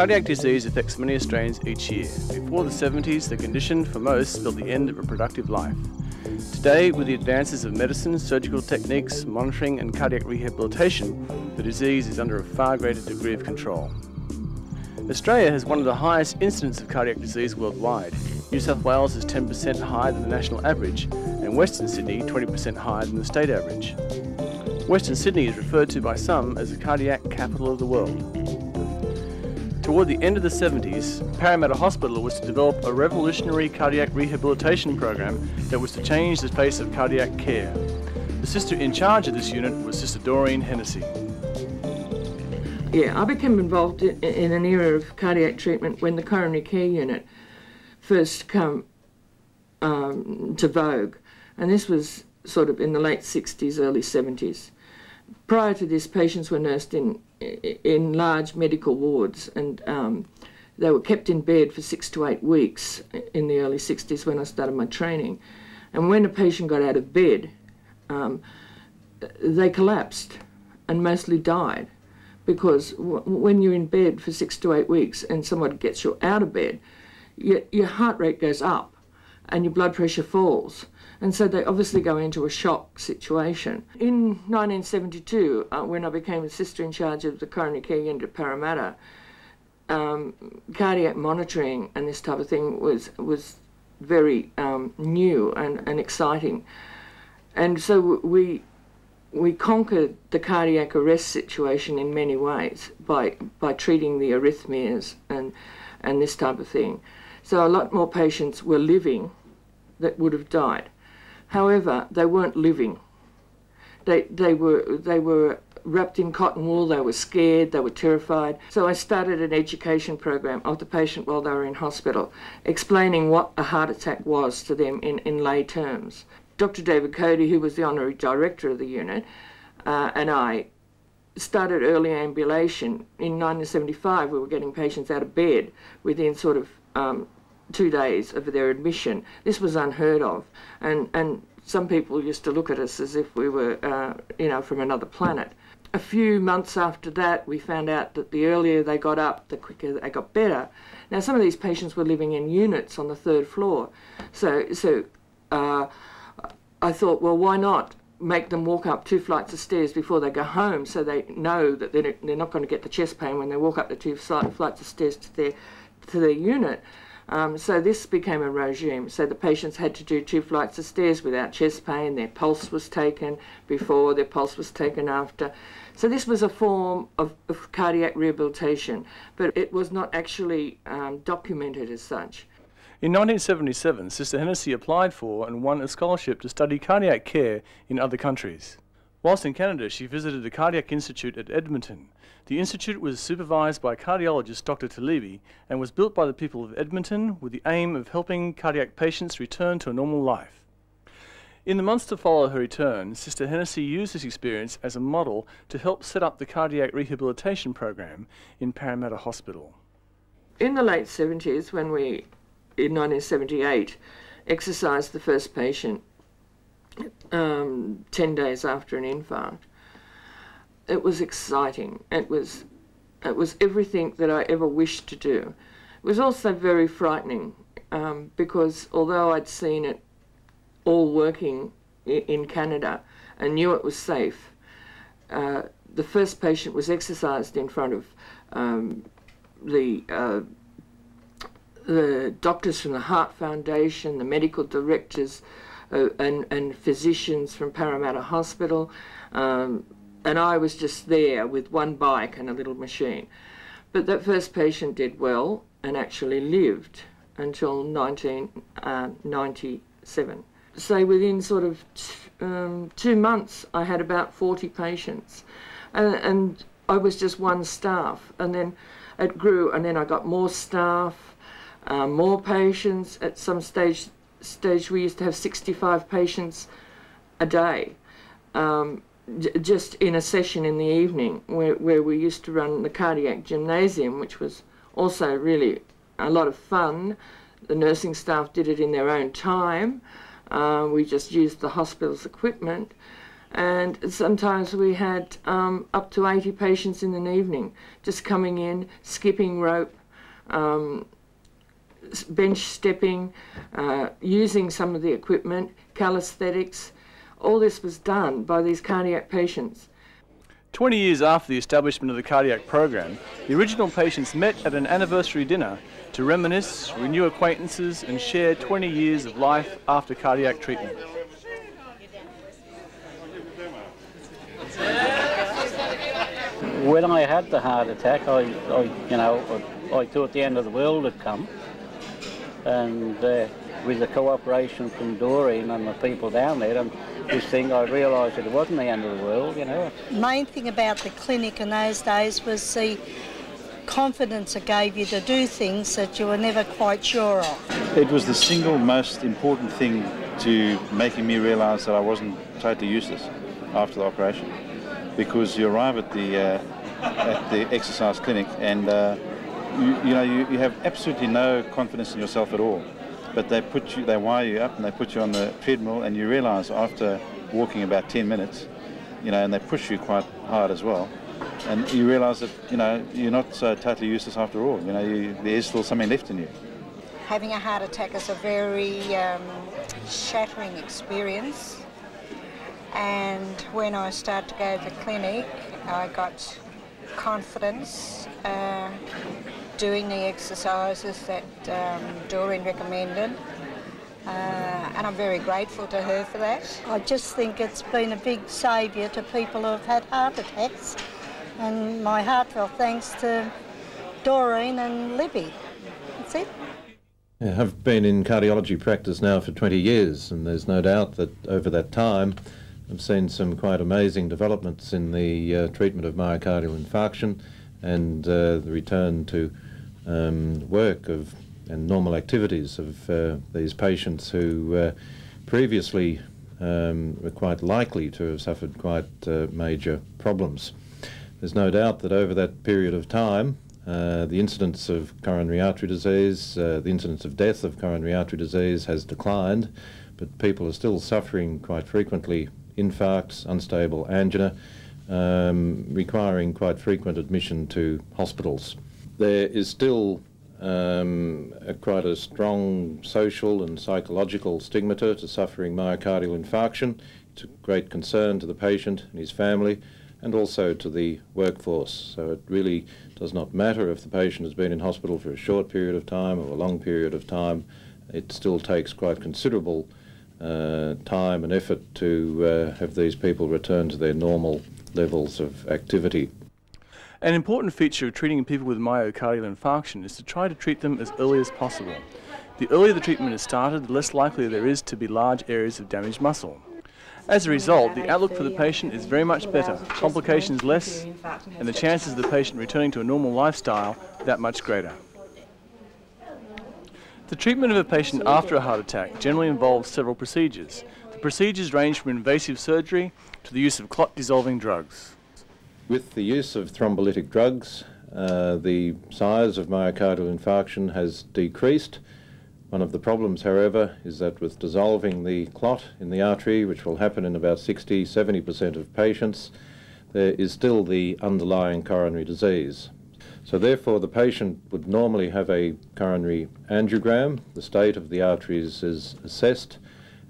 Cardiac disease affects many Australians each year. Before the 70s, the condition for most spelled the end of reproductive life. Today, with the advances of medicine, surgical techniques, monitoring and cardiac rehabilitation, the disease is under a far greater degree of control. Australia has one of the highest incidence of cardiac disease worldwide. New South Wales is 10% higher than the national average, and Western Sydney 20% higher than the state average. Western Sydney is referred to by some as the cardiac capital of the world. Toward the end of the 70s, Parramatta Hospital was to develop a revolutionary cardiac rehabilitation program that was to change the face of cardiac care. The sister in charge of this unit was Sister Doreen Hennessy. Yeah, I became involved in, an era of cardiac treatment when the coronary care unit first came um, to vogue, and this was sort of in the late 60s, early 70s. Prior to this, patients were nursed in in large medical wards, and um, they were kept in bed for six to eight weeks in the early 60s when I started my training. And when a patient got out of bed, um, they collapsed and mostly died because when you're in bed for six to eight weeks and someone gets you out of bed, your, your heart rate goes up and your blood pressure falls. And so they obviously go into a shock situation. In 1972, uh, when I became a sister in charge of the coronary care unit at Parramatta, um, cardiac monitoring and this type of thing was was very um, new and, and exciting. And so we we conquered the cardiac arrest situation in many ways by by treating the arrhythmias and and this type of thing. So a lot more patients were living that would have died. However, they weren't living. They, they, were, they were wrapped in cotton wool, they were scared, they were terrified. So I started an education program of the patient while they were in hospital, explaining what a heart attack was to them in, in lay terms. Dr. David Cody, who was the honorary director of the unit, uh, and I started early ambulation. In 1975, we were getting patients out of bed within sort of um, two days of their admission. This was unheard of, and and some people used to look at us as if we were, uh, you know, from another planet. A few months after that, we found out that the earlier they got up, the quicker they got better. Now, some of these patients were living in units on the third floor, so so uh, I thought, well, why not make them walk up two flights of stairs before they go home, so they know that they're, they're not going to get the chest pain when they walk up the two flights of stairs to their to their unit. Um, so this became a regime. So the patients had to do two flights of stairs without chest pain. Their pulse was taken before, their pulse was taken after. So this was a form of, of cardiac rehabilitation, but it was not actually um, documented as such. In 1977, Sister Hennessy applied for and won a scholarship to study cardiac care in other countries. Whilst in Canada, she visited the Cardiac Institute at Edmonton, the institute was supervised by cardiologist Dr. Talibi and was built by the people of Edmonton with the aim of helping cardiac patients return to a normal life. In the months to follow her return, Sister Hennessy used this experience as a model to help set up the cardiac rehabilitation program in Parramatta Hospital. In the late 70s, when we, in 1978, exercised the first patient um, 10 days after an infarct, it was exciting. It was, it was everything that I ever wished to do. It was also very frightening um, because although I'd seen it all working in Canada and knew it was safe, uh, the first patient was exercised in front of um, the uh, the doctors from the Heart Foundation, the medical directors, and, and physicians from Parramatta Hospital, um, and I was just there with one bike and a little machine. But that first patient did well and actually lived until 1997. Uh, so within sort of um, two months, I had about 40 patients. And, and I was just one staff. And then it grew, and then I got more staff, uh, more patients. At some stage, stage, we used to have 65 patients a day. Um, just in a session in the evening where, where we used to run the cardiac gymnasium, which was also really a lot of fun. The nursing staff did it in their own time. Uh, we just used the hospital's equipment. and sometimes we had um, up to 80 patients in an evening just coming in, skipping rope, um, bench stepping, uh, using some of the equipment, calisthenics. All this was done by these cardiac patients. 20 years after the establishment of the cardiac program, the original patients met at an anniversary dinner to reminisce, renew acquaintances and share 20 years of life after cardiac treatment. When I had the heart attack, I, I you know, I, I, thought the end of the world had come. And uh, with the cooperation from Doreen and the people down there and this thing, I realised that it wasn't the end of the world, you know. Main thing about the clinic in those days was the confidence it gave you to do things that you were never quite sure of. It was the single most important thing to making me realise that I wasn't totally useless after the operation because you arrive at the uh, at the exercise clinic and uh, you, you, know you, you have absolutely no confidence in yourself at all. But they put you, they wire you up and they put you on the treadmill, and you realise after walking about 10 minutes, you know, and they push you quite hard as well, and you realise that you know you're not so totally useless after all. You know, you, there is still something left in you. Having a heart attack is a very um, shattering experience and when I started to go to the clinic, I got confidence uh, doing the exercises that um, Doreen recommended. Uh, and I'm very grateful to her for that. I just think it's been a big saviour to people who have had heart attacks. And my heartfelt thanks to Doreen and Libby. That's it. Yeah, I've been in cardiology practice now for 20 years, and there's no doubt that over that time, I've seen some quite amazing developments in the uh, treatment of myocardial infarction and uh, the return to um, work of and normal activities of uh, these patients who uh, previously um, were quite likely to have suffered quite uh, major problems. There's no doubt that over that period of time, uh, the incidence of coronary artery disease, the incidence of death of coronary artery disease has declined, but people are still suffering quite frequently infarcts, unstable angina, um, requiring quite frequent admission to hospitals. There is still um, a quite a strong social and psychological stigmata to suffering myocardial infarction. It's a great concern to the patient and his family and also to the workforce. So it really does not matter if the patient has been in hospital for a short period of time or a long period of time. It still takes quite considerable uh, time and effort to uh, have these people return to their normal levels of activity. An important feature of treating people with myocardial infarction is to try to treat them as early as possible. The earlier the treatment is started, the less likely there is to be large areas of damaged muscle. As a result, the outlook for the patient is very much better, complications less, and the chances of the patient returning to a normal lifestyle that much greater. The treatment of a patient after a heart attack generally involves several procedures. The procedures range from invasive surgery to the use of clot dissolving drugs. With the use of thrombolytic drugs, uh, the size of myocardial infarction has decreased. One of the problems, however, is that with dissolving the clot in the artery, which will happen in about 60 70% of patients, there is still the underlying coronary disease. So therefore the patient would normally have a coronary angiogram, the state of the arteries is assessed,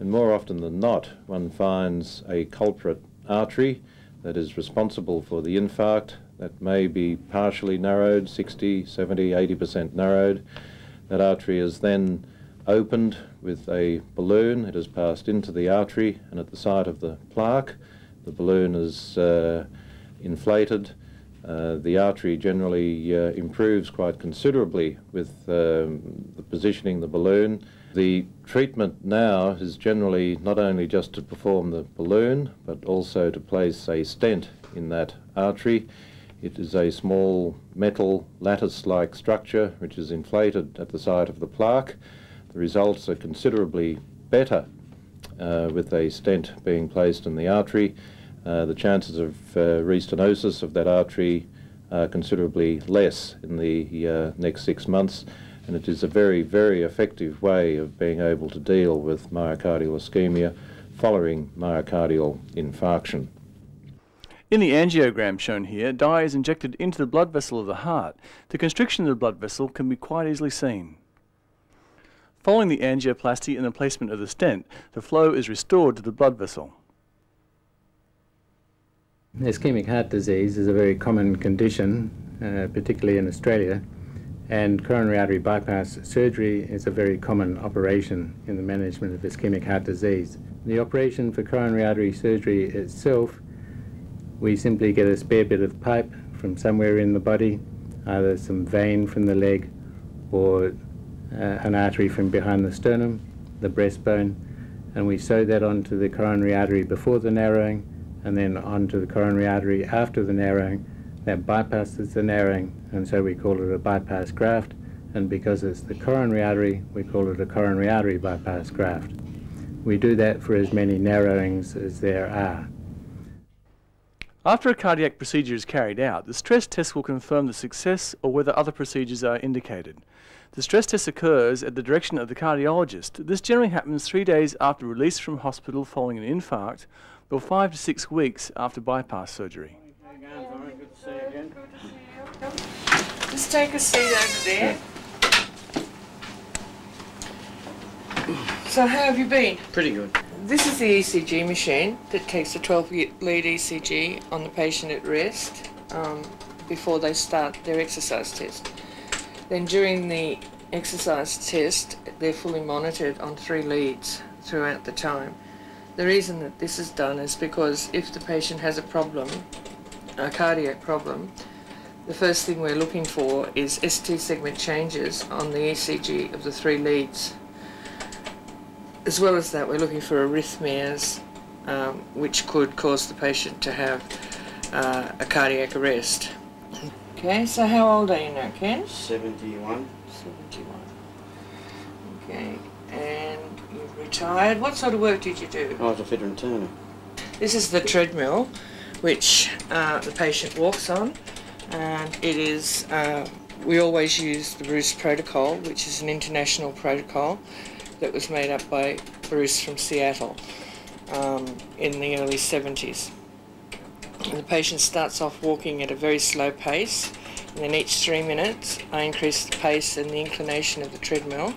and more often than not one finds a culprit artery that is responsible for the infarct that may be partially narrowed, 60, 70, 80% narrowed. That artery is then opened with a balloon, it has passed into the artery and at the site of the plaque the balloon is uh, inflated uh, the artery generally uh, improves quite considerably with um, the positioning the balloon. The treatment now is generally not only just to perform the balloon, but also to place a stent in that artery. It is a small metal lattice-like structure which is inflated at the site of the plaque. The results are considerably better uh, with a stent being placed in the artery uh, the chances of uh, restenosis of that artery are considerably less in the uh, next six months and it is a very, very effective way of being able to deal with myocardial ischemia following myocardial infarction. In the angiogram shown here, dye is injected into the blood vessel of the heart. The constriction of the blood vessel can be quite easily seen. Following the angioplasty and the placement of the stent, the flow is restored to the blood vessel. Ischemic heart disease is a very common condition, uh, particularly in Australia, and coronary artery bypass surgery is a very common operation in the management of ischemic heart disease. The operation for coronary artery surgery itself, we simply get a spare bit of pipe from somewhere in the body, either some vein from the leg or uh, an artery from behind the sternum, the breastbone, and we sew that onto the coronary artery before the narrowing and then onto the coronary artery after the narrowing. That bypasses the narrowing, and so we call it a bypass graft. And because it's the coronary artery, we call it a coronary artery bypass graft. We do that for as many narrowings as there are. After a cardiac procedure is carried out, the stress test will confirm the success or whether other procedures are indicated. The stress test occurs at the direction of the cardiologist. This generally happens three days after release from hospital following an infarct or five to six weeks after bypass surgery. Just take a seat over there. So how have you been? Pretty good. This is the ECG machine that takes a 12 lead ECG on the patient at rest um, before they start their exercise test. Then during the exercise test, they're fully monitored on three leads throughout the time. The reason that this is done is because if the patient has a problem, a cardiac problem, the first thing we're looking for is ST segment changes on the ECG of the three leads. As well as that, we're looking for arrhythmias, um, which could cause the patient to have uh, a cardiac arrest. Okay, so how old are you now, Ken? 71. 71. Okay, and you've retired. What sort of work did you do? I was a fitter and turner. This is the treadmill which uh, the patient walks on and it is, uh, we always use the Bruce protocol which is an international protocol that was made up by Bruce from Seattle um, in the early 70s. And the patient starts off walking at a very slow pace and then each three minutes I increase the pace and the inclination of the treadmill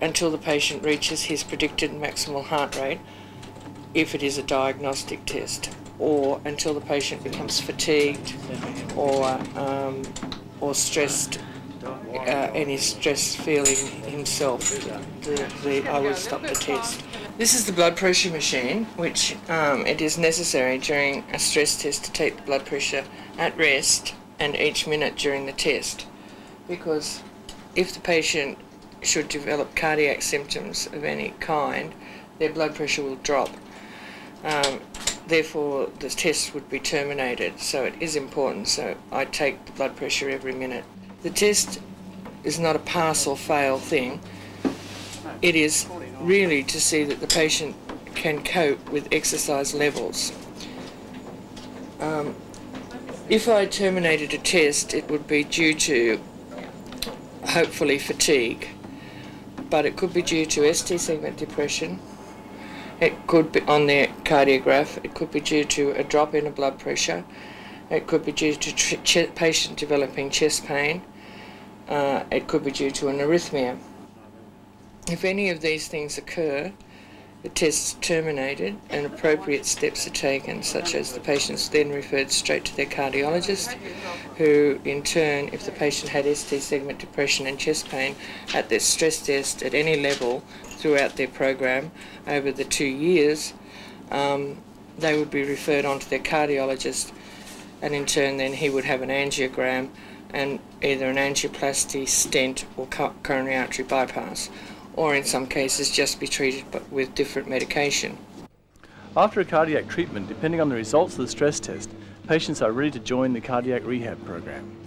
until the patient reaches his predicted maximal heart rate if it is a diagnostic test or until the patient becomes fatigued or um, or stressed uh, any stress feeling himself the, the, I would stop the test. This is the blood pressure machine which um, it is necessary during a stress test to take the blood pressure at rest and each minute during the test because if the patient should develop cardiac symptoms of any kind, their blood pressure will drop. Um, therefore, the test would be terminated, so it is important. So I take the blood pressure every minute. The test is not a pass or fail thing. It is really to see that the patient can cope with exercise levels. Um, if I terminated a test, it would be due to hopefully fatigue but it could be due to ST segment depression. It could be on the cardiograph. It could be due to a drop in a blood pressure. It could be due to patient developing chest pain. Uh, it could be due to an arrhythmia. If any of these things occur, the test terminated and appropriate steps are taken, such as the patient's then referred straight to their cardiologist, who in turn, if the patient had ST segment depression and chest pain, at their stress test at any level throughout their program over the two years, um, they would be referred on to their cardiologist and in turn then he would have an angiogram and either an angioplasty, stent or coronary artery bypass or in some cases just be treated with different medication. After a cardiac treatment, depending on the results of the stress test, patients are ready to join the cardiac rehab program.